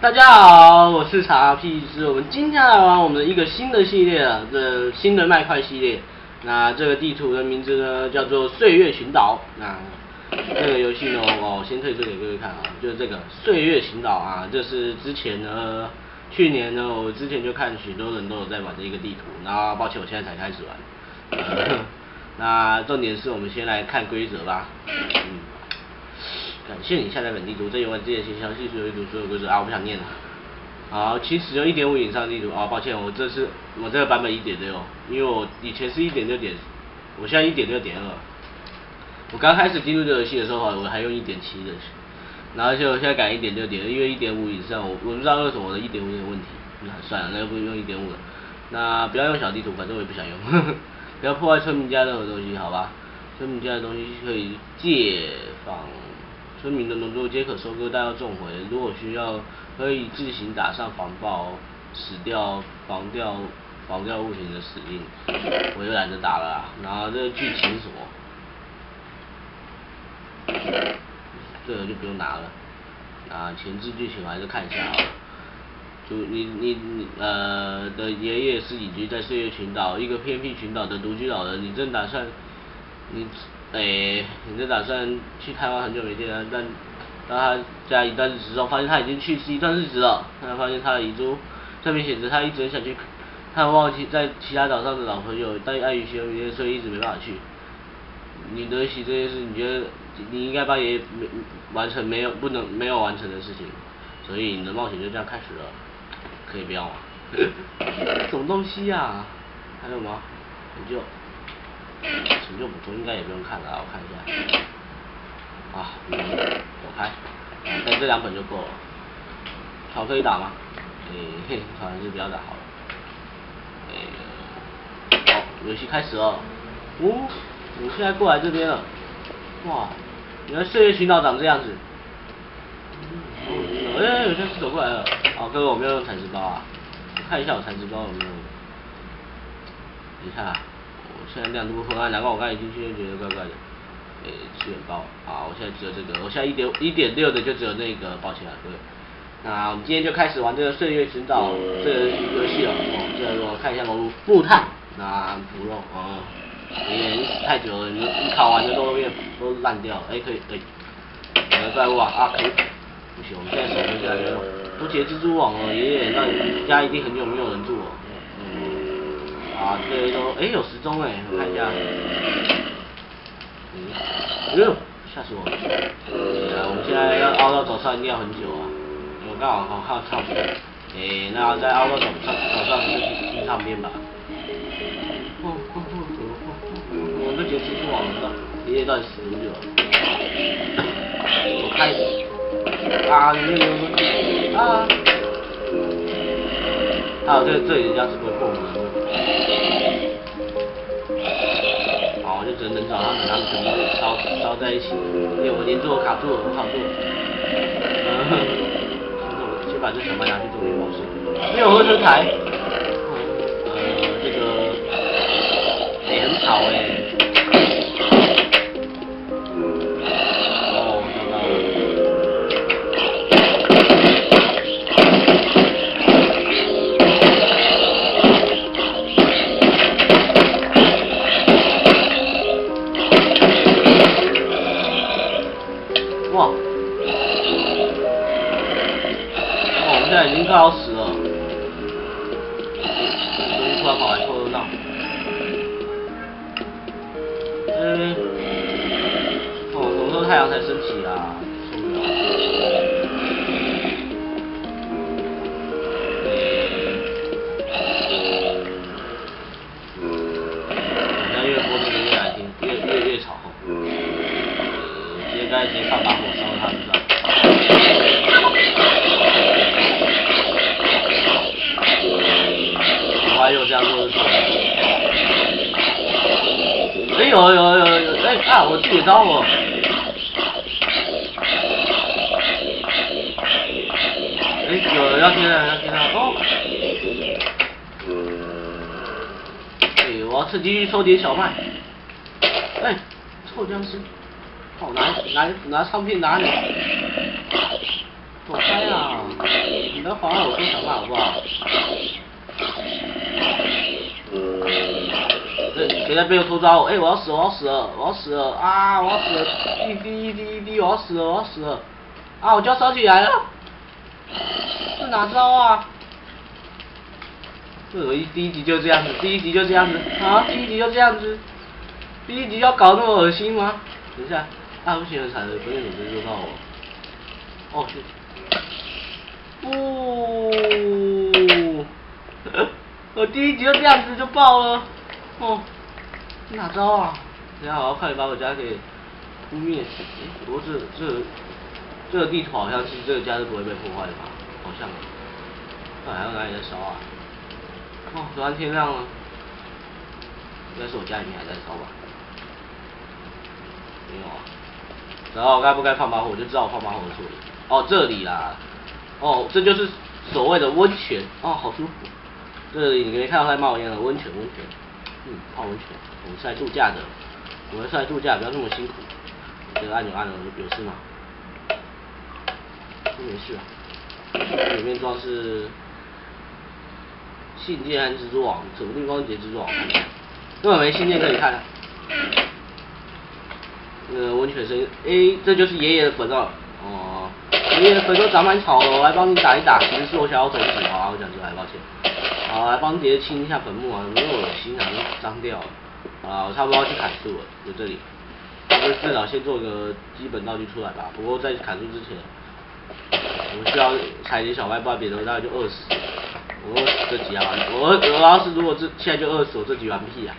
大家好，我是茶屁师。我们今天来玩我们的一个新的系列啊，这新的麦块系列。那这个地图的名字呢，叫做岁月群岛。那这个游戏呢，我，先退出给各位看啊，就是这个岁月群岛啊，这是之前呢，去年呢，我之前就看许多人都有在玩这一个地图，然后抱歉，我现在才开始玩。那重点是我们先来看规则吧。嗯。感谢你下载本地图，在游玩之前先详细学读所有规则啊！我不想念了。好，请使用一点五以上地图啊！抱歉，我这是我这个版本一点六，因为我以前是一点六点，我现在一点六点二。我刚开始进入这游戏的时候，我还用一点七的，然后就现在改一点六点，因为一点五以上，我我不知道为什么我的一点五有问题。那算了，那就不用一点五了。那不要用小地图，反正我也不想用。不要破坏村民家任何东西，好吧？村民家的东西可以借放。村民的农作物皆可收割，但要种回。如果需要，可以自行打上防爆，死掉防掉防掉物品的死令。我就懒得打了。然后这个剧情什么？这个就不用拿了。啊，前置剧情我还是看一下啊。就你你呃的爷爷是隐居在岁月群岛一个偏僻群岛的独居老人，你正打算你。诶，你就打算去台湾很久没见了，但当他家一段日子之后，发现他已经去世一段日子了。他发现他的遗嘱上面写着他一直很想去，他忘记在其他岛上的老朋友，但碍于行动原因，所以一直没办法去。你得起这件事，你觉得你应该把爷爷没完成没有不能没有完成的事情，所以你的冒险就这样开始了。可以不要吗？什么东西呀？还有吗？成就。成就补充应该也不用看了，我看一下。啊，走开，但这两本就够了。好可以打吗？诶，嘿，好像是不要打好了。诶，好，游戏开始了。哦，我现在过来这边了。哇，原来岁月群岛长这样子。哎，有些是走过来了。好，各位，我没有用材质包啊。我看一下我材质包有没有。你看。现在亮度昏暗，难怪我刚一进去就觉得怪怪的。诶，资源包，好，我现在只有这个，我现在一点一点六的就只有那个，抱歉了，各位。那我们今天就开始玩这个岁月寻找这个游戏了。哦，这个我看一下目录，木炭，那不用，哦，你死太久了，你你烤完的都变都烂掉了。哎，可以，可以。两个怪物啊，啊可以。不行，我们现在手边越来越弱。都结蜘蛛网了，爷爷，那家一定很久没有人住了。啊，这些都，哎，有时钟哎，我看一下。嗯，哎呦，吓死我了！啊，我们现在要凹到早上一定要很久啊。我刚好好看唱片，哎，那再凹到早上早上就去听唱片吧。哦哦哦哦哦！我都觉得蜘蛛网了，爷爷到底死多久了？我开始。啊，里面有啊。啊，这这里家是不会破门。只能找他们，他们肯定会烧烧在一起。因为，我连住，我卡住了，我卡住了。嗯，我先把这小麦拿去做面包吃。没有合成材。呃，这个也很好哎。快还有这样做的事。哎有有有有哎啊！我自己招我。哎，有要进来，要进来哦。哎，我要趁机收点小麦。哎，臭僵尸！好拿拿拿唱片拿你。走开啊！不要妨碍我说想法好不好？谁谁在背后偷抓我？哎，我要死了，我要死了，我要死了啊！我要死了！一滴一滴一滴，我要死了，我要死了！啊，我就要烧起来了！这哪招啊？这我一第一集就这样子，第一集就这样子啊！第一集就这样子，第一集要搞那么恶心吗？等一下，啊不行了，惨了，不会有人捉到我。哦，去。哦，我第一集就这样子就爆了。哦，哪招啊？等下我要快点把我家给扑灭。哎，不过这这这个地图好像是这个家是不会被破坏的吧？好像。那还有哪里在烧啊？哦，突然天亮了。应该是我家里面还在烧吧？没有啊。然后该不该放把火？我就知道我放把火的处理。哦，这里啦。哦，这就是所谓的温泉。哦，好舒服。这里你可以看到在冒烟了，温泉，温泉。嗯，泡温泉，我们是来度假的，我们是来度假，不要那么辛苦。这个按钮按了有事吗？没事啊。里面装是信件和蜘蛛网，指不定光碟蜘蛛网，根本没信件可以看。那个温泉声，哎，这就是爷爷的坟了。哦，爷爷的坟都长满草了，我来帮你打一打。其实是我想要种子，好，我讲出来，抱歉。好，来帮爹清一下坟墓啊，没有恶心啊？都脏掉了。啊，我差不多要去砍树了，就这里。就至少先做个基本道具出来吧。不过在砍树之前，我们需要采点小麦，不然别的大概就饿死。我饿死这几啊，我我要是如果这现在就饿死，我这几完屁啊。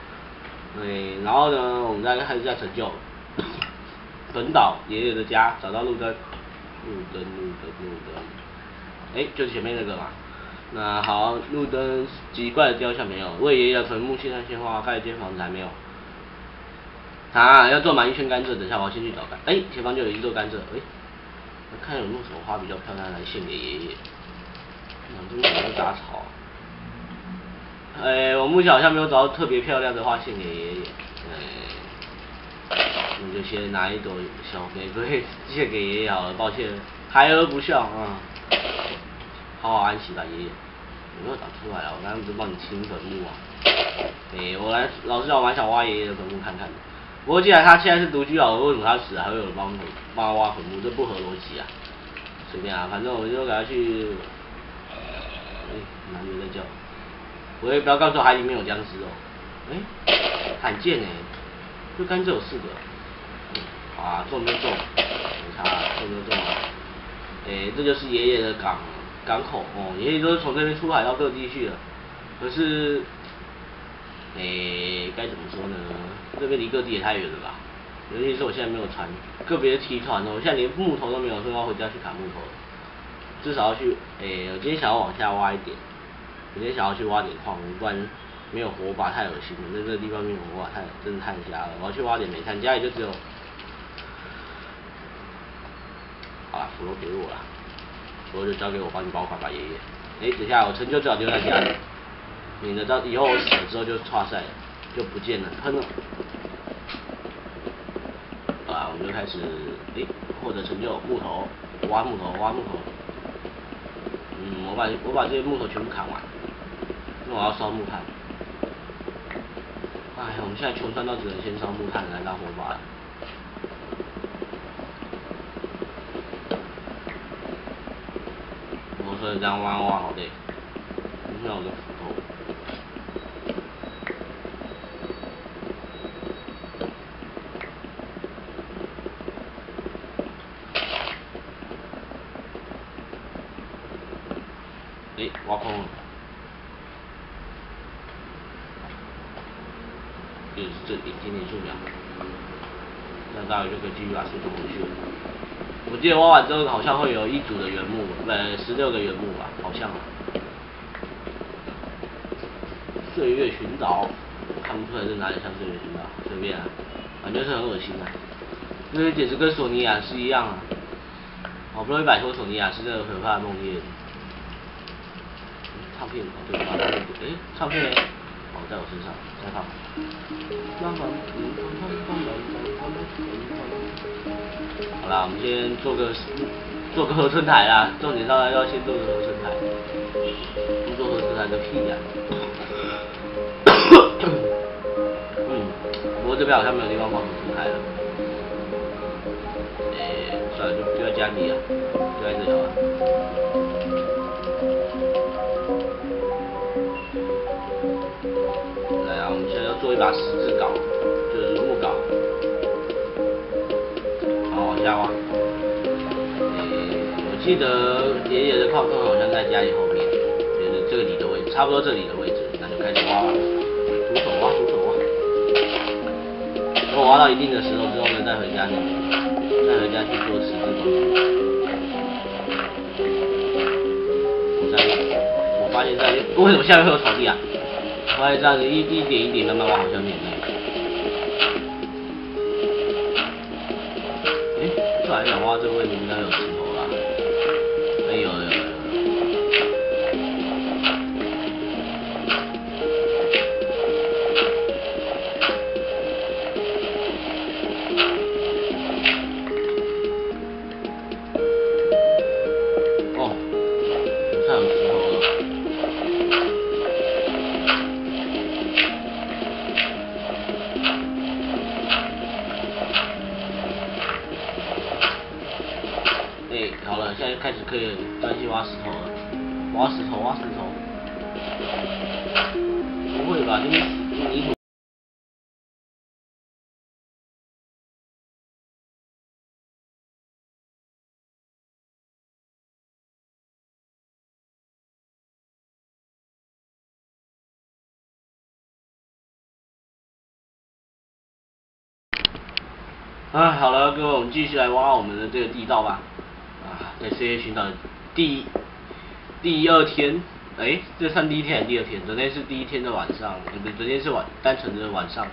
对，然后呢，我们再开始下成就。本岛爷爷的家，找到路灯，路灯路灯路灯。哎，就是前面那个嘛。那好，路灯奇怪的雕像没有，为爷爷的坟墓献上鲜花，盖一间房子还没有。啊，要种满一圈甘蔗，等下我要先去找甘。哎，前方就有一座甘蔗，哎，看有什么花比较漂亮来献给爷爷。这边有没杂草？哎，我目前好像没有找到特别漂亮的花献给爷爷。哎，那就先拿一朵小玫瑰 献给爷爷好了，抱歉，孩儿不孝啊。好好安息吧，爷爷。有没有找出来啊？我刚刚不是帮你清坟墓啊。哎，我来，老师讲，我蛮想挖爷爷的坟墓看看的。不过既然他现在是独居老人，为什么他死还会有人帮帮他挖坟墓？这不合逻辑啊。随便啊，反正我就给他去。哎，哪里在叫？我也不要告诉海里面有僵尸哦。哎，罕见哎，这甘蔗有四个。啊，种就种，没差，种就种啊。哎，这就是爷爷的岗。港口哦，也都是从这边出海到各地去了。可是，诶，该怎么说呢？这边离各地也太远了吧？尤其是我现在没有船，个别提船哦，我现在连木头都没有，所以要回家去砍木头。至少要去，诶，我今天想要往下挖一点，我今天想要去挖点矿，不然没有火把太恶心了。在这个地方没有火把太真的太瞎了。我要去挖点煤炭，家里就只有，好了，斧头给我了。我就交给我帮你保管吧，爷爷。哎，等下我成就最好留在家里，免得到以后我死了之后就差赛了，就不见了，喷了。啊，我们就开始，哎，获得成就，木头，挖木头，挖木头。嗯，我把我把这些木头全部砍完，那我要烧木炭。哎，我们现在穷酸到只能先烧木炭来当火把了。这样挖挖好累，那我的斧头。哎，挖空了。就是这里，今天数秒，那大概就可以继续把树种回去。我记得挖完之后好像会有一组的原木，呃，十六个原木吧，好像。岁月寻找，看不出来是哪里像岁月寻找，随便啊，反正是很恶心啊。因为简直跟索尼娅是一样啊。好不容易摆脱索尼娅是这个可怕的梦魇。唱片，哦对，唱片，哎，唱片，在我身上，再放。好啦，我们先做个做个合成台啦，重点当然要先做个合成台，不做合成台个屁呀！嗯，不过这边好像没有地方放合成台了。诶，算了，就就在家里啊，就在这里啊。把十字镐，就是木镐。好，往下挖。我记得爷爷的矿坑好像在家里后面，就是这里的位置，差不多这里的位置，那就开始挖了，徒手挖，徒手挖。等我挖到一定的石头之后呢，再回家，再回家去做十字工我在，我发现在，为什么下面会有草地啊？我也这样子一一点一点慢慢挖，好像免难。哎，这还想挖这个位置吧？这边泥土。啊，好了，各位，我们继续来挖我们的这个地道吧。啊在世界寻找第第二天，哎，这算第一天还是第二天？昨天是第一天的晚上，不，昨天是晚单纯的晚上。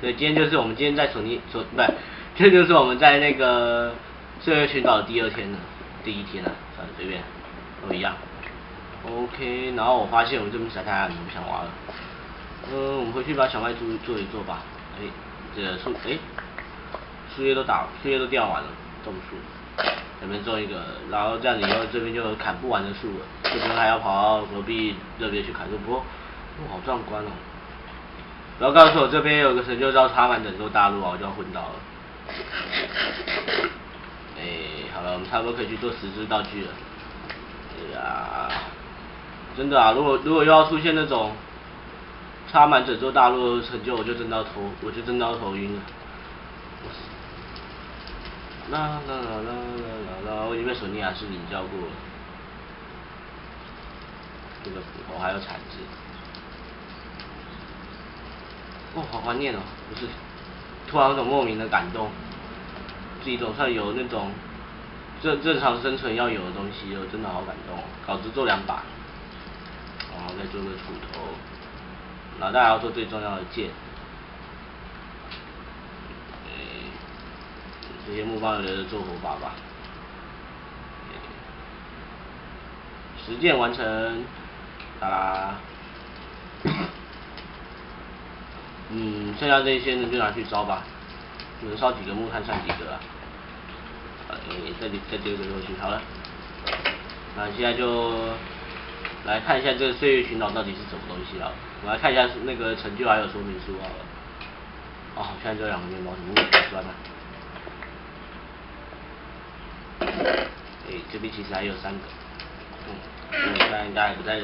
对，今天就是我们今天在索尼索，不对，这就是我们在那个岁月群岛的第二天了，第一天了，算了，随便，都一样。OK，然后我发现我们这边晒太阳，我，不想挖了。嗯，我们回去把小麦做做一做吧。哎，这树，哎，树叶都打，树叶都掉完了，种树。前面种一个，然后这样子以后这边就有砍不完的树了，这边还要跑到隔壁那边去砍树，不过，好壮观哦！不要告诉我这边有个成就叫插满整座大陆啊，我就要昏倒了。哎，好了，我们差不多可以去做十字道具了。哎呀，真的啊，如果如果又要出现那种插满整座大陆的成就，我就真的要头，我就真的要头晕了。啦啦啦啦啦啦！我已经被索尼娅是领教过了。这个斧头还有铲子。哦，好怀念哦！不是，突然有种莫名的感动。自己总算有那种正正常生存要有的东西了，真的好感动哦。稿子做两把，然后再做个锄头，然后再要做最重要的剑。这些木棒留着做火把吧。实践完成，哒。嗯，剩下这些呢就拿去烧吧，能烧几个木炭算几个啊。呃，再再丢个东西，好了。那现在就来看一下这个岁月群岛到底是什么东西了。我来看一下那个成就还有说明书好了。哦，现在这两个面包怎么那么酸呢？哎，这边其实还有三个，嗯，现在应该还不在。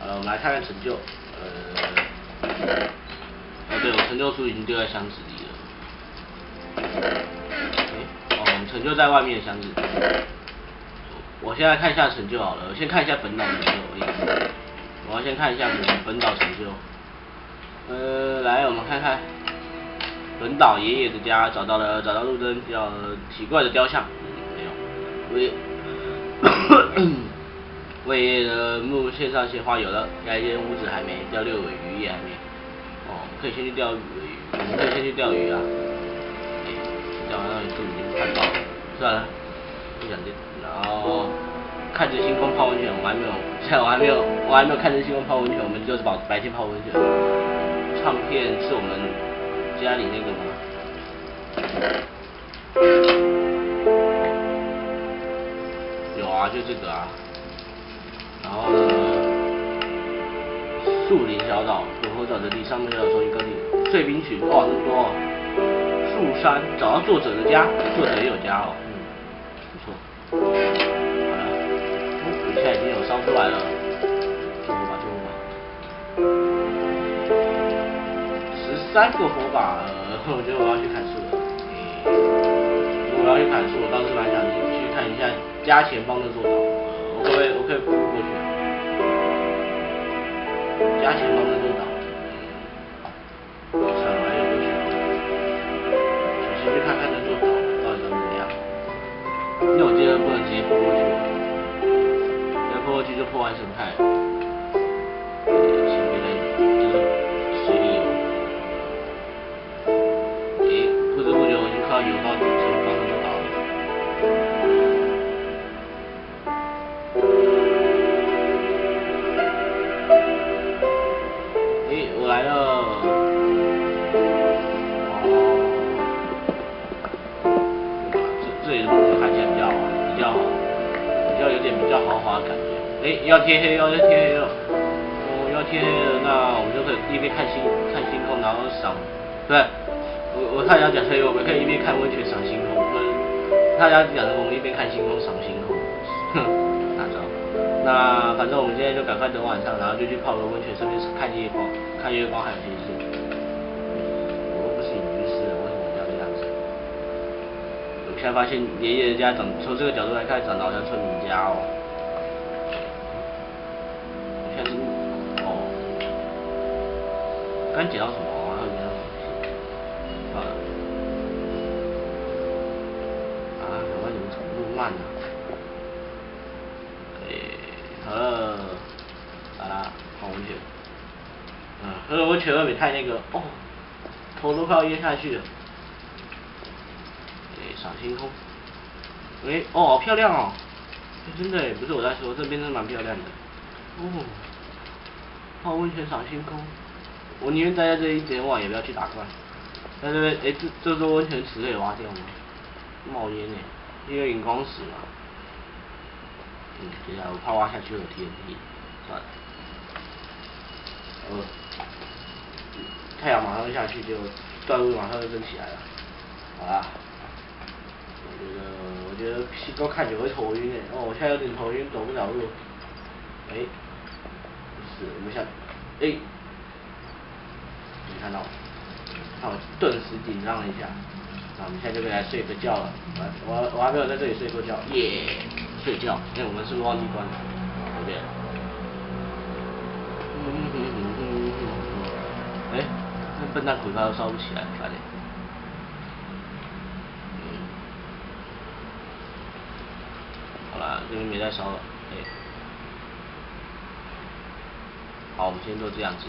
呃，我们来看看成就，呃，哦对，我成就书已经丢在箱子里了。哎，哦，我们成就在外面的箱子。我现在看一下成就好了，我先看一下本岛成就，我要先看一下本本岛成就。呃，来，我们看看。轮岛爷爷的家找到了，找到路灯，比较奇怪的雕像，没有。为 为爷爷的墓献上鲜花有了，盖间屋子还没，钓六尾鱼也还没。哦，可以先去钓鱼，我们可以先去钓鱼啊。哎，钓完那里树已经看到了，算了，不想钓。然后看着星空泡温泉，我还没有，现 在我还没有，我还没有看着星空泡温泉，我们就是白白天泡温泉。唱片是我们。家里那个吗？有啊，就这个啊。然后呢，树林小岛，有候岛的地上面要做一个地，碎冰曲，哇，这么多、树山，找到作者的家，作者也有家哦，嗯，不错。好了，哦、现在已经有烧出来了。三个火把，我觉得我要去砍树了。我要去砍树，我倒是蛮想去看一下加前方的座岛，我可以，我可以扑过去。加前方的座岛。去看看那座岛到底怎么样？因为我今天不能直接扑过去，要泼过去就破坏生态。比较比较比较有点比较豪华的感觉，哎，要天黑，要要天黑了，哦，要天黑了，那我们就可以一边看星看星空，然后赏，对，我我太阳讲黑，我们可以一边看温泉赏星空，不是，太阳讲的我们一边看星空赏星空，哼，哪招？那反正我们现在就赶快等晚上，然后就去泡个温泉，顺便看夜光，看月光还有。才发现爷爷家长从这个角度来看，长得好像村民家哦。哦刚捡到什么啊？还有？啊？啊？小怪怎么走那么慢呢？哎，好了，好啦，泡温泉。嗯，喝温泉会不会太那个？哦，头都快要淹下去了。哎，赏星空。哎，哦，好漂亮哦！真的，不是我在说，这边真的蛮漂亮的。哦，泡温泉赏星空。我宁愿待在这一整晚，也不要去打怪。在这边，哎，这这座温泉池可以挖掉吗？冒烟呢，因为荧光石嘛。嗯，等下我怕挖下去有 TNT，算了。呃，太阳马上下去，就怪物马上就升起来了。好啦，我觉得，我觉得西哥看久会头晕诶。哦，我现在有点头晕，走不了路。哎，不是，我们下，哎。没看到，看我顿时紧张了一下，那我们现在就可以来睡个觉了。我我我还没有在这里睡过觉，耶，睡觉。哎，我们是不是忘记关了？不对。嗯嗯嗯嗯嗯嗯。哎，那笨蛋鬼都烧不起来，快点。嗯。好了，这边没在烧了。哎。好，我们先做这样子。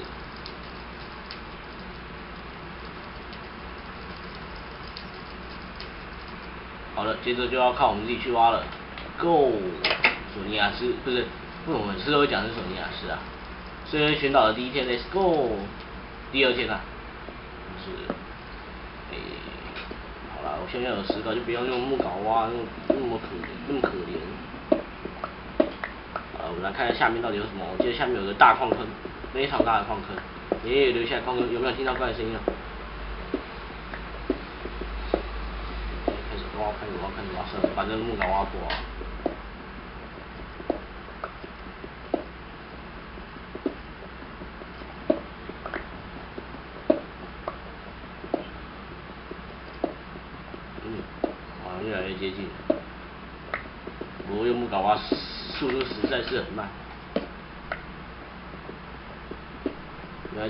好了，接着就要靠我们自己去挖了。Go，索尼亚斯不是，为什么我们是都会讲是索尼亚斯啊？虽然寻岛的第一天，Let's go。第二天啊，是，我现在有石膏，就不要用木镐挖，那么那么可，那么可怜。呃，我们来看一下下面到底有什么。我记得下面有个大矿坑，非常大的矿坑。爷爷留下矿坑，有没有听到怪声音啊？开始挖，开始挖，算了，把这个木镐挖破。啊，好像越来越接近。我用木杆挖，速度实在是很慢。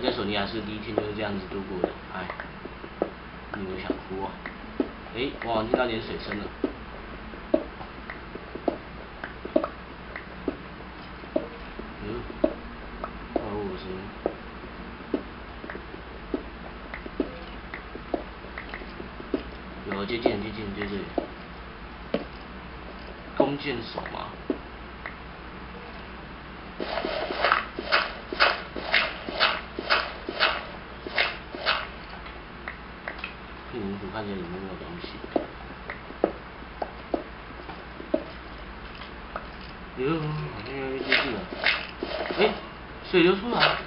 在索尼亚是第一天就是这样子度过的，哎，你有想哭啊？哎，我忘记倒点水深了。嗯，二五十。有接近，接近，接近。弓箭手吗？看见里面没有东西。哟，好像要接近了。哎，水流出来，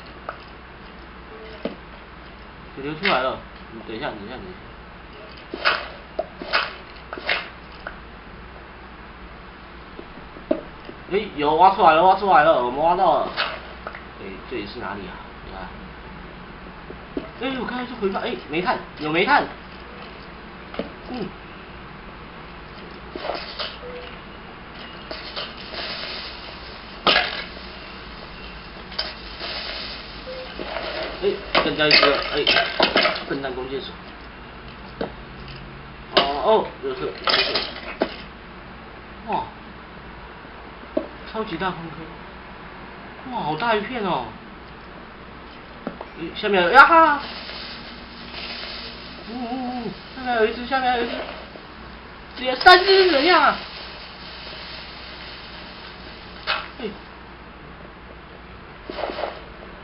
水流出来了。你等一下，等一下，等一下。哎，有挖出来了，挖出来了，我们挖到了。哎，这里是哪里啊？你看。哎，我看到是回放，哎，煤炭，有煤炭。嗯。哎，一个，哎，笨蛋弓箭手。哦哦，有是，有是。哇，超级大矿坑，哇，好大一片哦。下面呀哈，呜呜呜，下面有一只，下面有一只，直接三只怎样啊？哎，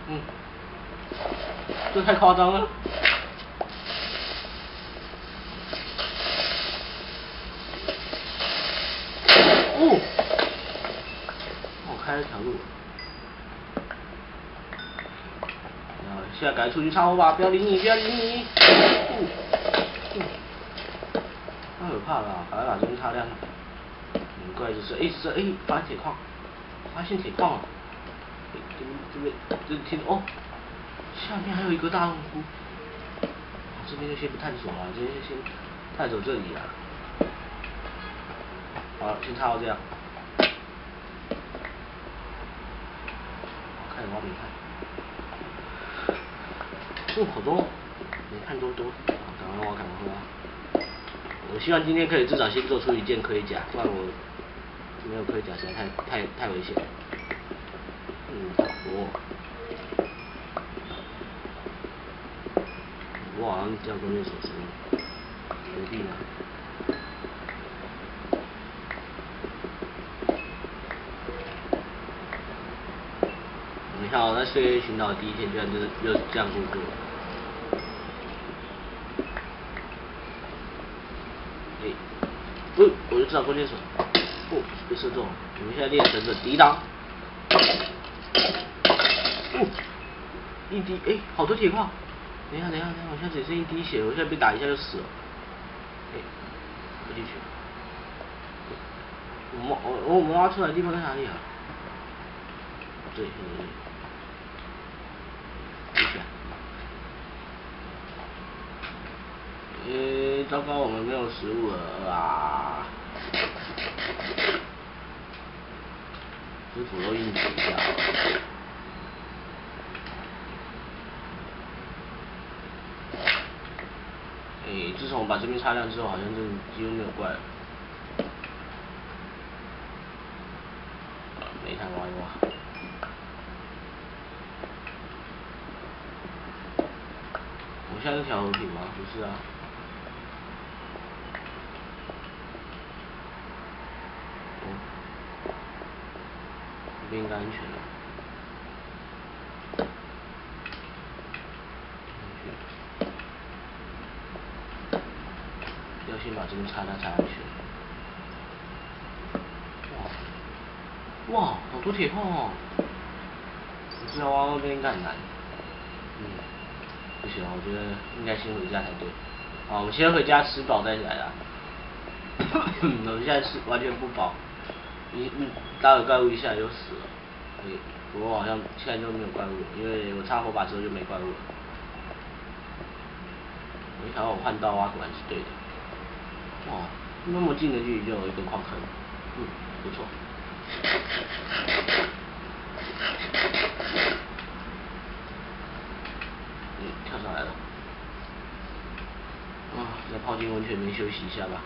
嗯。这太夸张了！哦，我开了条路，啊，现在赶紧出去插火吧，不要理你，不要理你。哦，太可怕了，赶快把这边擦亮。很怪就是，哎，是哎，发现铁矿，发现铁矿了。这边这边这听哦。下面还有一个大洞窟，这边就先不探索了，这边先探索这里啊。好，先插到这样。开始挖煤炭。哦，好多，没看多多，赶快挖，赶快挖。我希望今天可以至少先做出一件盔甲，不然我没有盔甲实在太太太危险。嗯，多。我好像叫弓箭手是何必呢？你看我在岁月寻找第一天，居然就是又这样度过。哎，我就知道弓箭手，哦，被射中了。我们现在练成的抵挡。哦，一滴，哎，好多铁矿。等一下，等一下，等一下，我现在只剩一滴血，我现在被打一下就死了。哎，不进去。我们我我们挖出来的地方在哪里啊？对，对对。进去。糟糕，我们没有食物了啊！这土豆硬吃一下。诶，自从把这边擦亮之后，好像就几乎没有怪了。煤炭挖一挖。我现在是调和品吗？不是啊。哦，这边应该安全了。先把这边插上插上去。哇，哇，好多铁矿哦！你知道挖那边应该很难。嗯，不行，我觉得应该先回家才对。好，我们 先回家吃饱再来啊。我现在吃完全不饱，一嗯打了怪物一下就死了。哎，不过好像现在就没有怪物，因为我插火把之后就没怪物了。没想到我换刀挖果然是对的。哇，那么近的距离就有一个矿坑，嗯，不错。嗯，跳上来了。啊，再泡进温泉里面休息一下吧。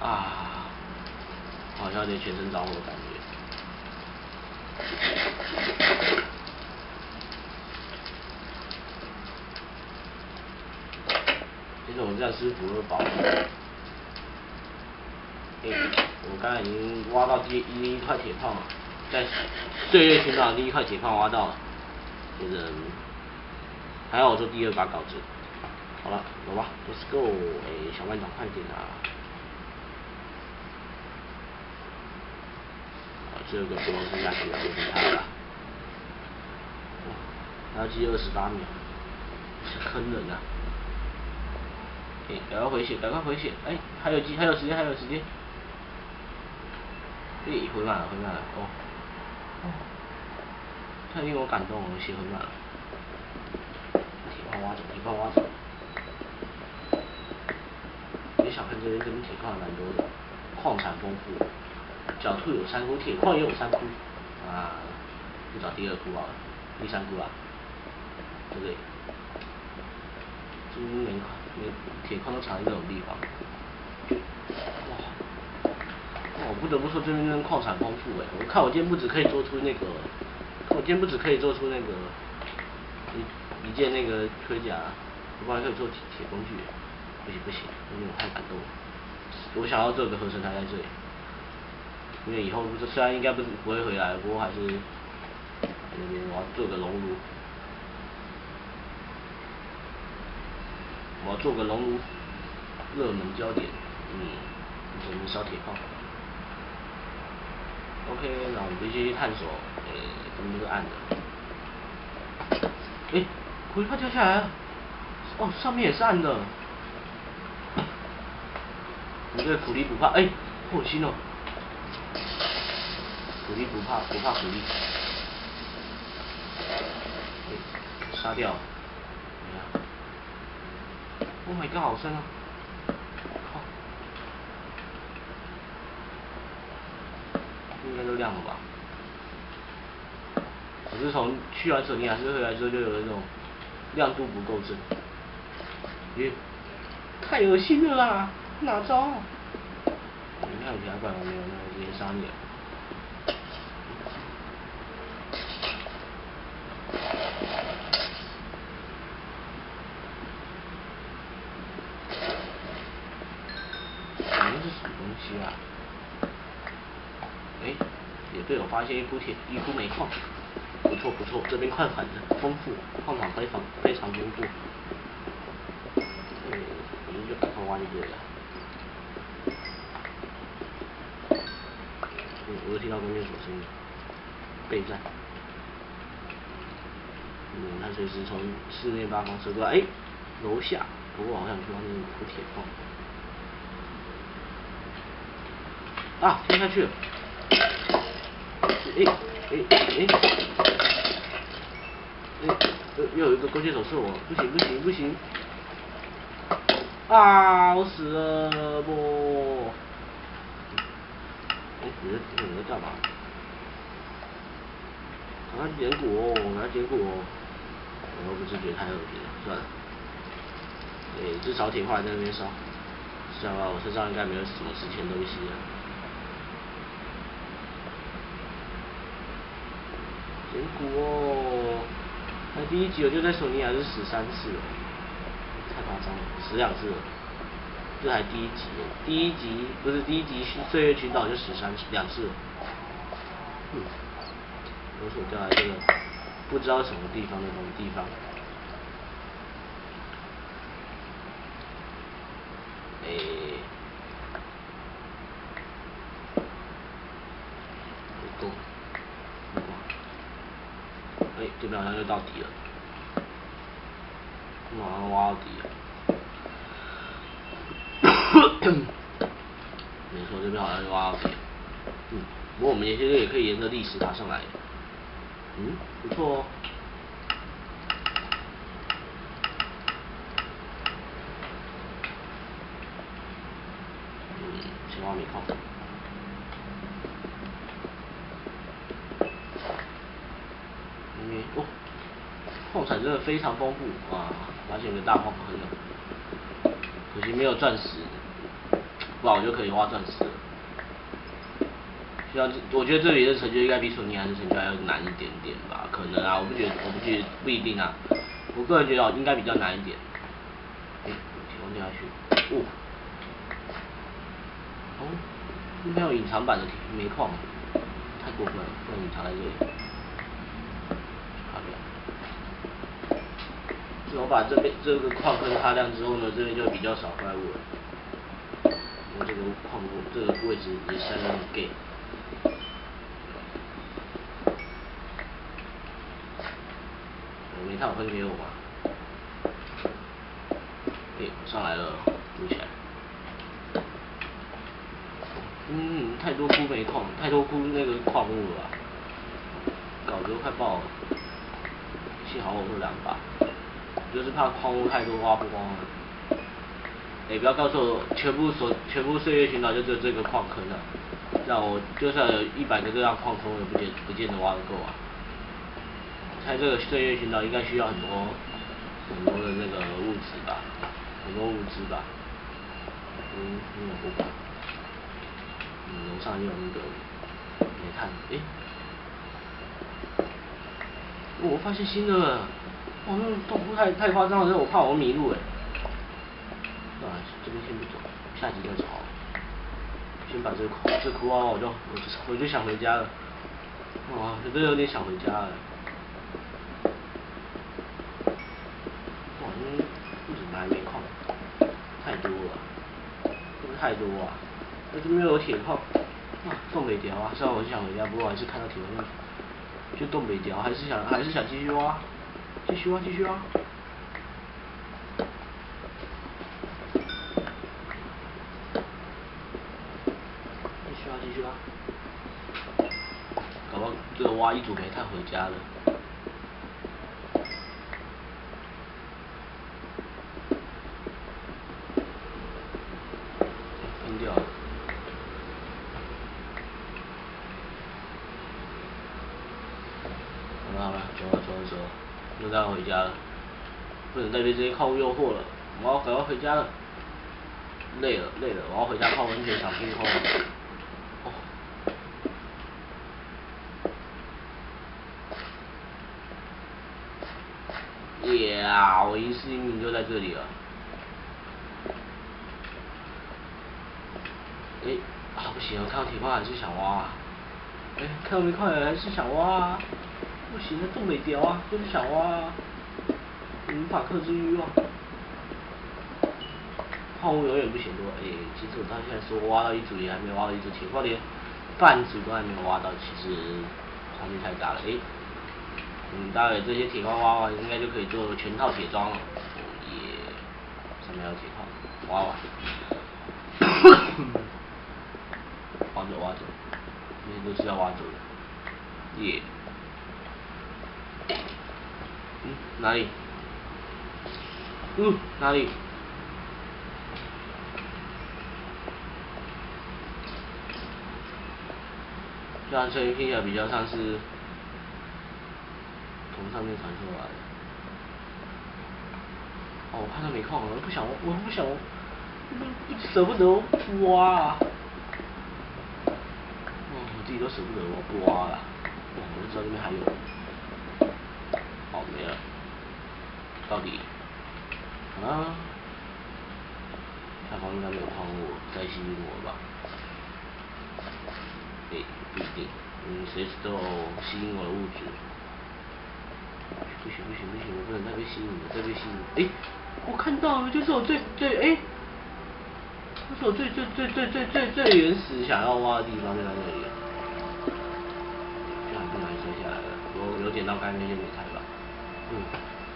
啊，好像有点全身着火的感觉。其实我们这样吃补了饱。哎，我刚才已经挖到第一块铁矿了，在岁月寻找第一块铁矿挖到了，接着还要我做第二把稿子，好了，走吧，Let's go，哎，小班长快点啊！这个波是下去了，就是他了。哇，要积二十八秒，是坑人啊！哎，赶快回血，赶快回血！哎，还有机，还有时间，还有时间。哎，回满了，回满了，哦。太令我感动了，血回满了。铁矿挖走，铁矿挖走。别小看这边，这边铁矿蛮多的，矿产丰富。狡兔有三窟，铁矿也有三窟。啊，去找第二窟啊，第三窟啊，这里。金煤矿、连铁矿都藏在这种地方。哇！哇，我不得不说这边真的矿产丰富哎，我看我今天不止可以做出那个，我今天不止可以做出那个一一件那个盔甲，我还可以做铁铁工具。不行不行，因为我太感动了。我想要做个合成台在这里，因为以后虽然应该不不会回来，不过还是那边我要做个熔炉。我要做个熔炉，热门焦点，嗯，我们烧铁矿。OK，那我们继续探索，诶，他们都是暗的。诶，苦力怕掉下来了，哦，上面也是暗的。你这个苦力不怕，哎，破心哦。苦力不怕，不怕苦力。杀掉。Oh my god，好深啊！靠，应该都亮了吧？我是从去完索尼还是回来之后就有那种亮度不够正。咦，太恶心了啦！哪招？你看其他怪物没有，那直接杀你了。啊，哎，也被我发现一窟铁，一窟煤矿，错不错，这边矿产丰富，矿场非常非常丰富。嗯，我们就赶快挖一个了。嗯，我又听到弓箭手声音，备战。嗯，他随时从四面八方射过来，哎，楼下，不过好像去挖那个铁矿。啊，跳下去了！哎哎哎！哎，又又有一个弓箭手射我，不行不行不行！啊，我死了不！哎，你在你在干嘛？拿坚果，拿坚果！我又不自觉太恶心了，算了。哎，至少铁块在那边烧，这样吧，我身上应该没有什么值钱东西了。结果哦，那第一集我就在索尼亚就死三次了，太夸张了，死两次了，这还第一集，第一集不是第一集是岁月群岛就死三次两次，嗯，都是我掉在这个不知道什么地方的那种地方，诶。这边好像就到底了，马上挖到底了。没错，这边好像就挖到底了。嗯，这也可以沿着历史爬上来。嗯，不错哦。嗯，青蛙没矿。哦，矿产真的非常丰富哇！发现个大矿坑了，可惜没有钻石，不然我就可以挖钻石了。希望我觉得这里的成就应该比索尼还是成就要难一点点吧？可能啊，我不觉得，我不觉得不一定啊。我个人觉得应该比较难一点。哎，往下去，哦，哦，没有隐藏版的煤矿，太过分了，不能隐藏在这里。我把这边这个矿坑擦亮之后呢，这边就比较少怪物了。我这个矿这个位置也相当 gay。你看我分给我吗？哎，上来了，撸起来。嗯，太多枯煤矿，太多枯那个矿物了，搞得快爆了。幸好我有两把，就是怕矿物太多挖不光了。哎，不要告诉我全部所全部岁月寻找就只有这个矿坑了，让我就算有一百个这样矿坑，也不见不见得挖得够啊。猜这个岁月群岛应该需要很多很多的那个物资吧，很多物资吧。嗯，嗯，不管。嗯，楼上有那个煤炭，哎，我发现新的，哇，那个洞窟太太夸张了，我怕我迷路哎。啊，这边先不走，下集再走。先把这个这窟挖完，我就我就我就想回家了。哇，这有点想回家了。哇，这不止埋煤矿，太多了，是不是太多啊？这边没有铁矿，啊，东北条啊！虽然我很想回家，不过还是看到铁矿，就东北条，还是想还是想继续挖，继续挖继续挖，继续挖继续挖，搞不好这个挖一组煤炭回家了。要回家了，不能那边直接靠诱惑了，我要赶快回家了。累了累了，我要回家泡温泉想冰空了。呀，我一世英名就在这里了。哎，啊不行，我看到铁矿还是想挖。哎，看到煤矿还是想挖啊。不行，那动没掉啊，就是想挖啊，无法克制欲望。矿物永远不嫌多，哎，其实我到现在说挖到一组也还没挖到一组铁矿，连半组都还没有挖到，其实差距太大了，哎，嗯，大概这些铁矿挖完，应该就可以做全套铁装了，耶，上面有铁矿，挖完，挖走挖走，这些都是要挖走的，耶。嗯，哪里？嗯，哪里？这样声音听起来比较像是从上面传出来的。哦，我看到煤矿了，我不想，我不想，不舍不得挖啊。哦，我自己都舍不得，我不挖了。哦，我就知道这边还有。哦没了，到底啊？下方应该没有矿物在吸引我吧？哎，不一定，嗯，随时都吸引我的物质。不行不行不行，我不能再被吸引了，再被吸引。哎，我看到了，就是我最最哎，就是我最最最最最最最原始想要挖的地方就在那里。这样不能摔下来了，我有捡到干那些煤炭吧。嗯，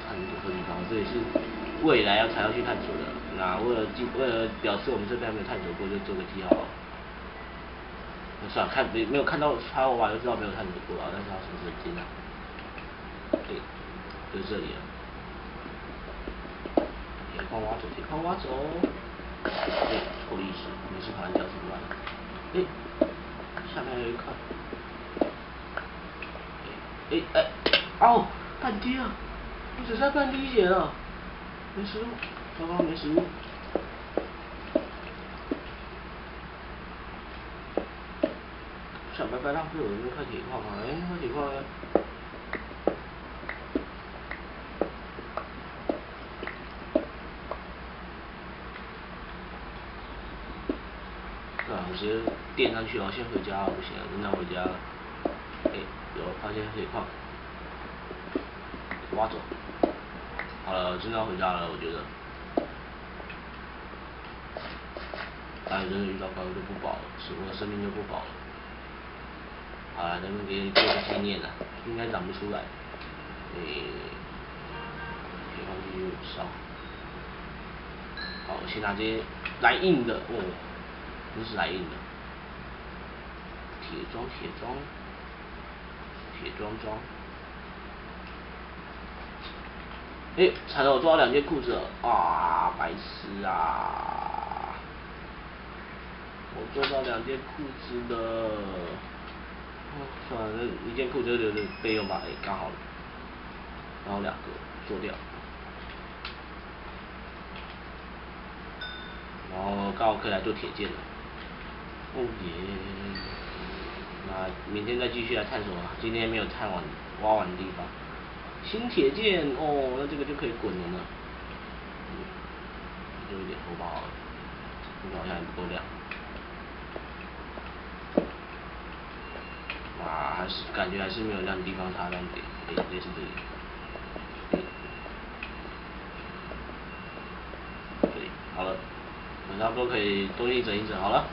探索地方，这也是未来要才要去探索的。那为了记，为了表示我们这边没有探索过，就做个记号。那算了，看没没有看到他我瓦就知道没有探索过了，但是它是不是金啊？对，就是这里了。铁矿挖走，铁矿挖走。对，破历史，你是盘脚什么？哎，下面有一块。哎哎，哦，半滴啊！我只剩半滴血了，没食物，糟糕，没食物。想白白浪费我那块铁矿啊！哎，那铁矿。啊，我直接垫上去了，先回家，不行，真的回家了。哎，有发现铁矿，挖走。好了，真的要回家了，我觉得。哎，真的遇到高就不保了，是我的生命就不保了。好了，咱们给你做个纪念了，应该长不出来。诶，铁矿继续烧。好，先拿这些来硬的哦，不是来硬的，铁装铁装，铁装装。哎，踩到我抓到两件裤子了啊！白痴啊！我抓到两件裤子了。算了，那一件裤子留着备用吧，哎，刚好。然后两个做掉。然后刚好可以来做铁剑了。哦耶！那明天再继续来探索啊，今天没有探完挖完的地方。新铁剑哦，那这个就可以滚了呢。有一点头发，头发好像还不够亮。啊，还是感觉还是没有亮的地方差亮点，哎，类似这里。对，好了，差不多可以东西整一整好了。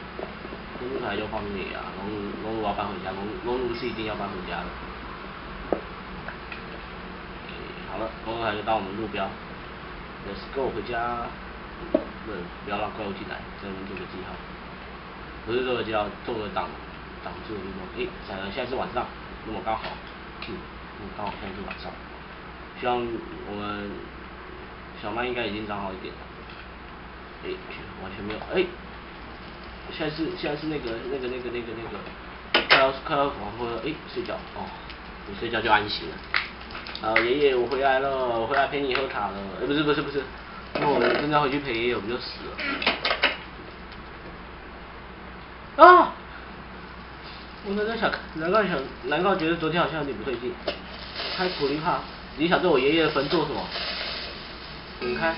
公路台就放这里啊，龙龙龙路要搬回家，龙龙路是一定要搬回家的。好了，公路台就当我们路标，Let's go 回家。不，不要让怪物进来，这边做个记号。不是做个记号，做个挡挡住的地方。诶，想了，现在是晚上，那么刚好，嗯，刚好现在是晚上。希望我们小麦应该已经长好一点了。诶，完全没有，诶，现在是现在是那个那个那个那个那个快要快要黄昏了，诶，睡觉，哦，你睡觉就安心了。啊，爷爷，我回来了，我回来陪你喝茶了。哎，不是不是不是，那我真的回去陪爷爷，我就死了。啊！我在想，难怪想，难怪觉得昨天好像有点不对劲。开苦力怕，你想对我爷爷的坟做什么？滚开！